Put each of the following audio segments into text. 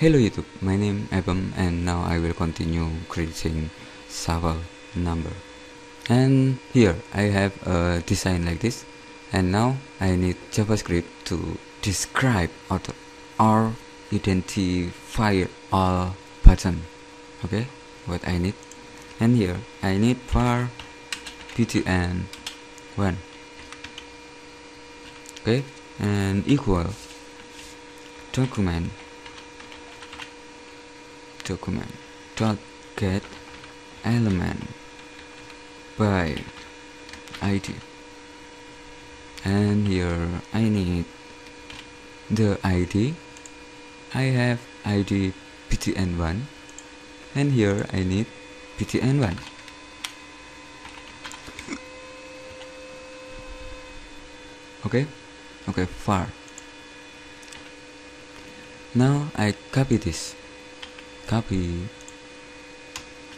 Hello YouTube, my name is Abem and now I will continue creating shuffle number. And here I have a design like this and now I need JavaScript to describe or, or identify all button. Okay, what I need. And here I need var btn 1 okay and equal document document get element by id and here I need the id I have id btn1 and here I need btn1 okay? Okay far. Now I copy this copy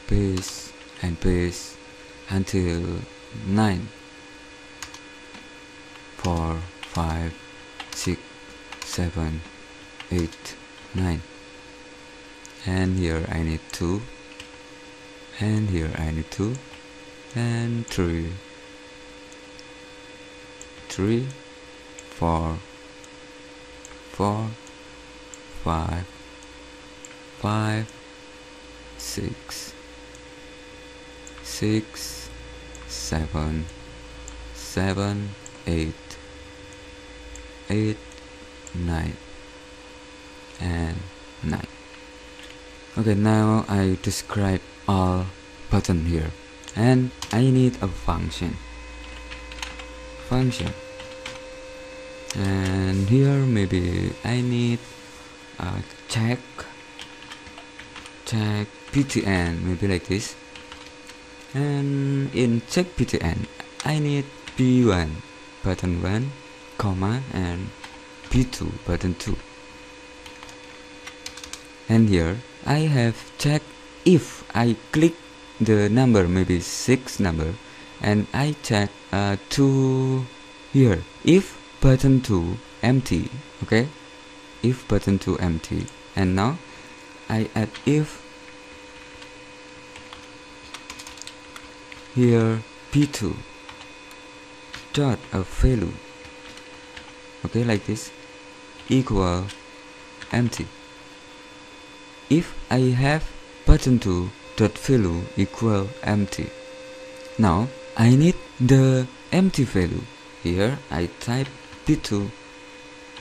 paste and paste until 9 4 5 6 7 8 9 and here I need 2 and here I need 2 and 3 3 4 4 5 5 6 6 7 7 8 8 9 and 9 okay now I describe all button here and I need a function. Function. And here maybe I need a check check btn maybe like this. And in check btn I need b1 button 1 comma and b2 button 2 and here I have check if I click the number maybe 6 number and I check uh, 2 here. If button 2 empty okay? If button 2 empty. And now I add if here p2 dot a value okay like this equal empty. If I have button 2 dot value equal empty now I need the empty value. Here I type p2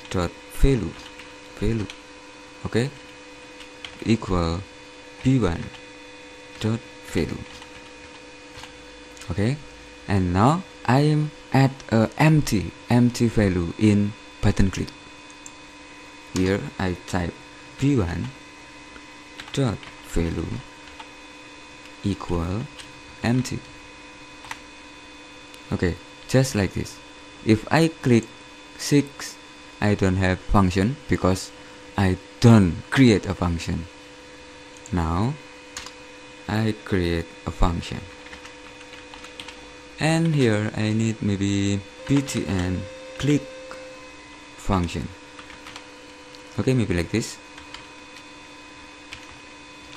dot value value okay equal p1 dot value okay? And now I am at a empty empty value in button click here I type p1 dot value equal empty. Okay just like this. If I click 6 I don't have function because I don't create a function. Now I create a function. And here I need maybe btn click function. Okay maybe like this.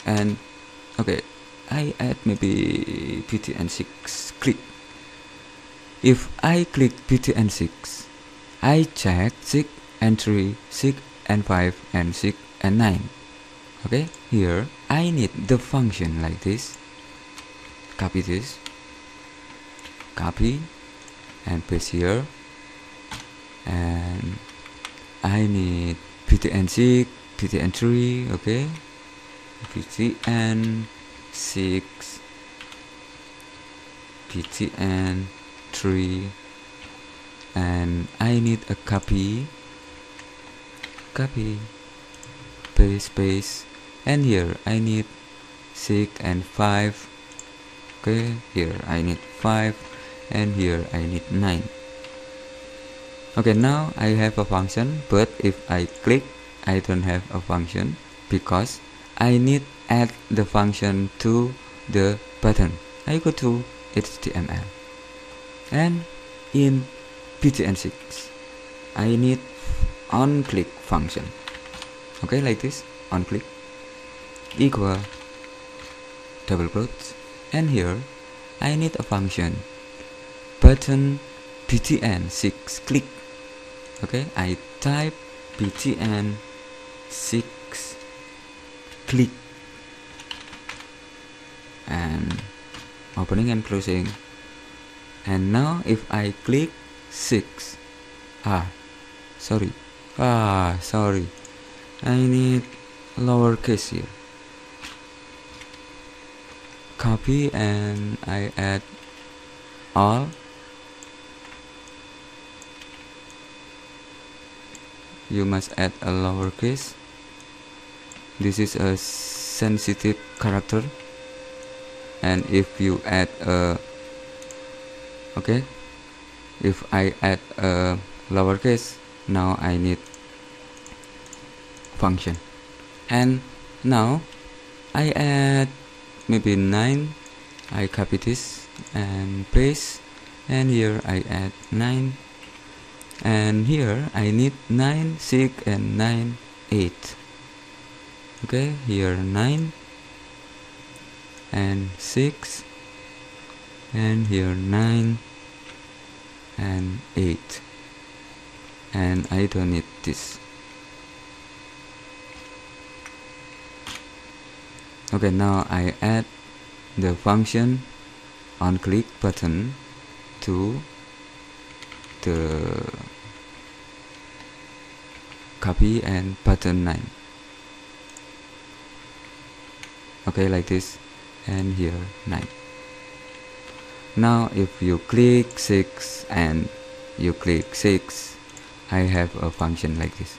And okay I add maybe btn6 click. If I click btn6 I check 6 entry 3 6 and 5 and 6 and 9 okay here I need the function like this. Copy this. Copy and paste here. And I need btn6 btn3 okay. Btn 6 btn 3 and I need a copy copy paste paste and here I need 6 and 5 okay here I need 5 and here I need 9 okay now I have a function but if I click I don't have a function because I need add the function to the button. I go to HTML and in btn6 I need on click function. Okay like this. On click equal. Double quotes. And here I need a function. Button btn 6 click. Okay I type btn 6 click. And opening and closing. And now if I click 6 ah sorry ah sorry. I need lowercase here. Copy and I add all. You must add a lowercase. This is a sensitive character. And if you add a okay. If I add a lowercase now I need function. And now I add maybe 9 I copy this and paste. And here I add 9 and here I need 9 6 and 9 8 okay here 9 and 6 and here 9 and 8 and I don't need this. Okay now I add the function on click button to the copy and button 9 okay like this and here 9 now if you click 6 and you click 6 I have a function like this.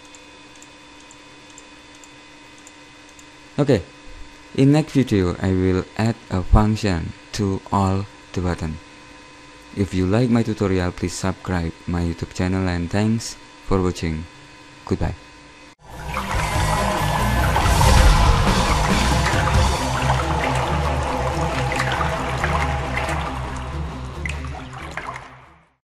Okay. In next video I will add a function to all the button. If you like my tutorial please subscribe my youtube channel and thanks for watching. Goodbye